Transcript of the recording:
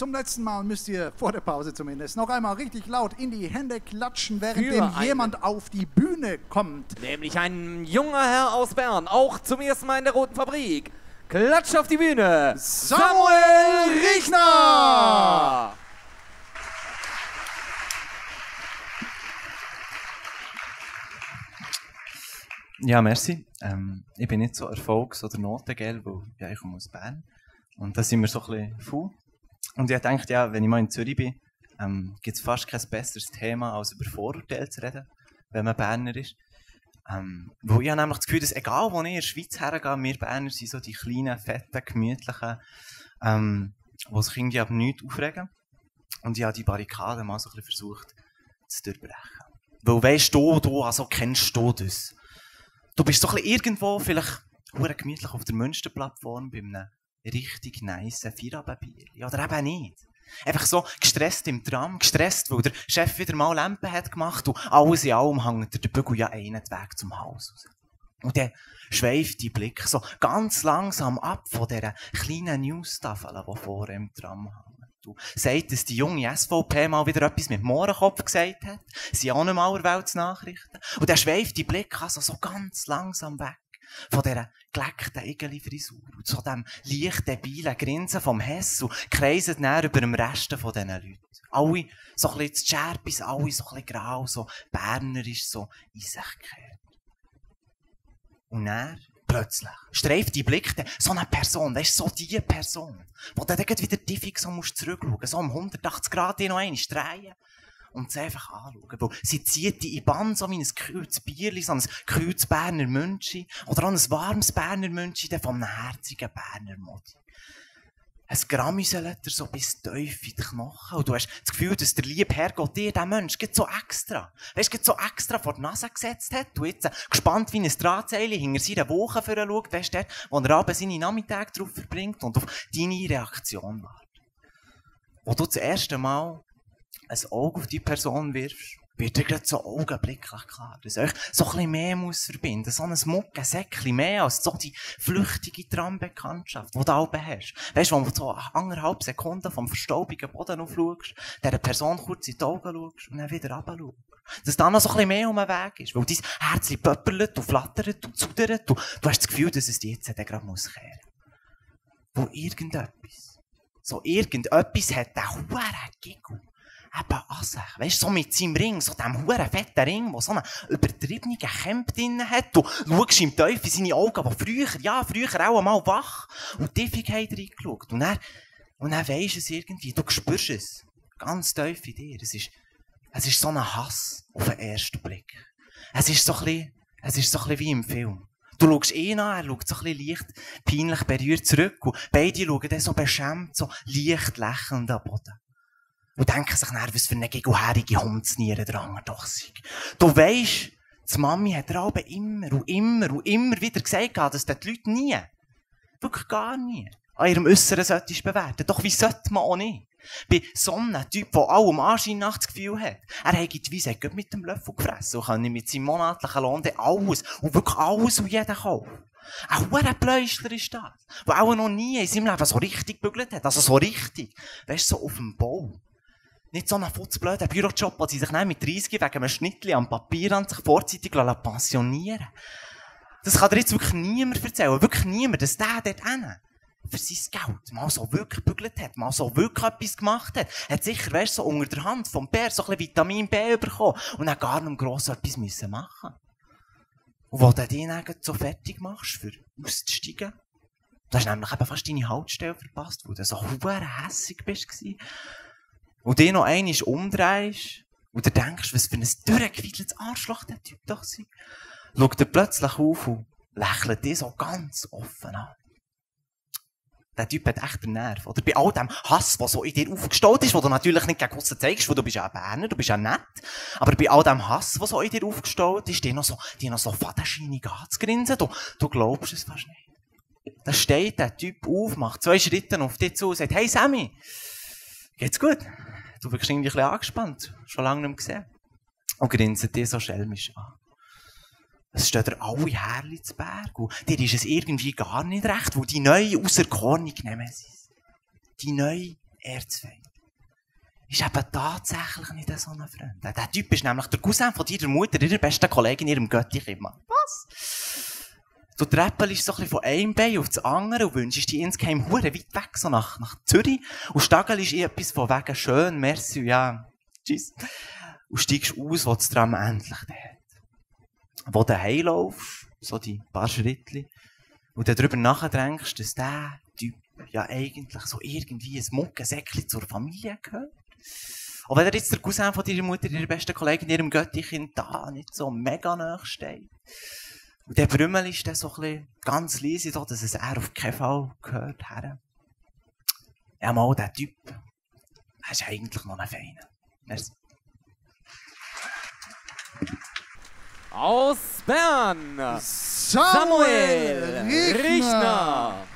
zum letzten Mal müsst ihr, vor der Pause zumindest, noch einmal richtig laut in die Hände klatschen, während jemand auf die Bühne kommt. Nämlich ein junger Herr aus Bern, auch zum ersten Mal in der Roten Fabrik. Klatsch auf die Bühne! Samuel Riechner! Ja, merci. Ähm, ich bin nicht so Erfolgs- oder Notengel, weil ja, ich komme aus Bern. Und da sind wir so ein bisschen faul. Und ich dachte, ja, wenn ich mal in Zürich bin, ähm, gibt es fast kein besseres Thema, als über Vorurteile zu reden, wenn man Berner ist. Ähm, wo ich habe nämlich das Gefühl, dass egal wo ich in der Schweiz hergehe, wir Berner sind so die kleinen, fetten, gemütlichen, ähm, die sich irgendwie ab nichts aufregen. Und ich habe die Barrikaden mal so ein versucht zu durchbrechen. Weil weisst du, du, also kennst du das. Du bist so irgendwo, vielleicht gemütlich auf der Münsterplattform bei einem richtig nice Feierabendbier. Oder eben nicht. Einfach so gestresst im Tram, gestresst, weil der Chef wieder mal Lampen hat gemacht und alles in allem hängt der Bügel ja einen Weg zum Haus raus. Und dann schweift die Blick so ganz langsam ab von dieser kleinen Newstafel, die vorne im Tram hängt. Du sagt, dass die junge SVP mal wieder etwas mit Mohrenkopf gesagt hat. Sie auch nicht mal Nachrichten. Und dann schweift die Blick also so ganz langsam weg von dieser geleckten Igeli-Frisur und zu dem leicht debilen Grinsen vom Hess und kreiset näher über dem Rest von diesen Leuten. Alle so ein bisschen Scherpis, alle so ein grau, so bernerisch, so in sich gekehrt. Und dann, plötzlich, streift die Blick so eine Person, weißt du, so die Person, wo dann wieder diffig so musst zurückschauen, so um 180 Grad noch einmal drehen und sie einfach anschauen. Weil sie zieht die in Bann so wie ein kühltes Bierli, so ein kühltes Berner Münchi oder ein warmes Berner Münchi von einem herzigen Berner Modi. Ein Grammiselt so bis tief in die Knochen. Und du hast das Gefühl, dass der liebe Herrgott dir, der Mensch, geht so extra, weißt, geht so extra vor die Nase gesetzt hat. Du jetzt gespannt wie ein Drahtseil hinter seiner Woche für schaut, weißt du, wo er abends seine Nachmittage drauf verbringt und auf deine Reaktion wartet. Wo du das erste Mal ein Auge auf die Person wirfst, wird dir gerade so augenblicklich klar, dass euch so ein bisschen mehr muss verbinden. So ein Mucke, Säckchen mehr als so die flüchtige Trambekanntschaft, die du oben hast. Weißt du, wo du so anderthalb Sekunden vom verstaubigen Boden aufschaust, dieser Person kurz in die Augen schaust und dann wieder runter Dass da noch so ein bisschen mehr um den Weg ist. Weil dein Herz pöppelt und flattert und zudert und du hast das Gefühl, dass es dir jetzt gerade muss kehren. Wo irgendetwas, so irgendetwas hat der Huren Giggle eben an sich. Weißt du, so mit seinem Ring, so dem huren fetten Ring, der so einen übertriebenen Kämpf drin hat. Du schaust ihm tief in seine Augen, die früher, ja, früher auch einmal wach und tiefig hat reingeschaut. Und dann, und dann weisst es irgendwie, du spürst es. Ganz tief in dir. Es ist, es ist so ein Hass auf den ersten Blick. Es ist so ein bisschen, es ist so ein bisschen wie im Film. Du schaust ihn an, er schaut so ein bisschen leicht, peinlich berührt zurück und beide schauen dann so beschämt, so leicht lächelnd am Boden und denken sich dann, was für eine gegenherige Hundsniere der andere doch sei. Du weisst, die Mami hat dir aber immer und immer und immer wieder gesagt, dass die Leute nie, wirklich gar nie, an ihrem Äußeren solltest bewerten. Doch wie sollte man auch nicht? Bei so einem Typ, der allem Anschein nach das Gefühl hat, er hat die Weisheit mit dem Löffel gefressen und kann mit seinem monatlichen Lohn alles und wirklich alles und jeden kaufen. Ein hoher Pläuschler ist das, der auch noch nie in seinem Leben so richtig gebügelt hat. Also so richtig. Weißt du, so auf dem Bau. Nicht so ein futzblöder Bürojob, wo sie sich mit 30 wegen einem Schnittli am Papier an sich vorzeitig pensionieren Das kann dir jetzt wirklich niemand erzählen. Wirklich niemand, dass der dort hin für sein Geld mal so wirklich gebügelt hat, mal so wirklich etwas gemacht hat. Hat sicher, weißt so unter der Hand vom Bär so ein bisschen Vitamin B bekommen und dann gar nicht gross etwas müssen machen Und wo du dich dann so fertig machst, für auszusteigen, du hast nämlich eben fast deine Haltestelle verpasst, wo du so hässig bist und dich noch einmal umdrehst und du denkst, was für ein durchgewiedeltes Arschloch der Typ doch ist, schaut er plötzlich auf und lächelt dich so ganz offen an. Der Typ hat echt einen Nerv. Oder bei all dem Hass, der so in dir aufgestellt ist, wo du natürlich nicht gegen aussen zeigst, weil du bist ja ein Berner, du bist ja nett. Aber bei all dem Hass, der so in dir aufgestellt ist, dir noch so, dir noch so fadenscheinig anzugrinsen, du, du glaubst es fast nicht. Da steht der Typ auf, macht zwei Schritte auf dich zu und sagt, hey Sammy, geht's gut? Du wirkst irgendwie ein bisschen angespannt. Schon lange nicht mehr gesehen. Und grinsen dir so schelmisch an. Es steht dir alle Herrli zu Berg. Und dir ist es irgendwie gar nicht recht, wo die neue Auserkornung nehmen sie. Die neue Erzfeind. Ist eben tatsächlich nicht so ein Freund. Der, Typ ist nämlich der Cousin von deiner Mutter, ihrer besten Kollegin, ihrem Götti Mann. Was? Du treppelst so ein bisschen von einem Bein auf das andere und wünschst dir insgeheim hure weit weg, so nach, nach Zürich. Und stagelst etwas von wegen schön, merci, ja, tschüss. Und steigst aus, wo das Tram endlich hat. Wo du heimlaufst, so die paar Schritte, und dann darüber nachdenkst, dass der Typ ja eigentlich so irgendwie ein Muckensäckchen zur Familie gehört. Und wenn er jetzt der Cousin von deiner Mutter, ihrer besten Kollegin, ihrem Göttichen da nicht so mega nahe steht. Und der Brümmel ist dann so ein bisschen ganz leise da, dass es er auf keinen Fall gehört hat. Ja, mal, der Typ, er ist eigentlich noch ein Feiner. Merci. Aus Bern. Samuel, Samuel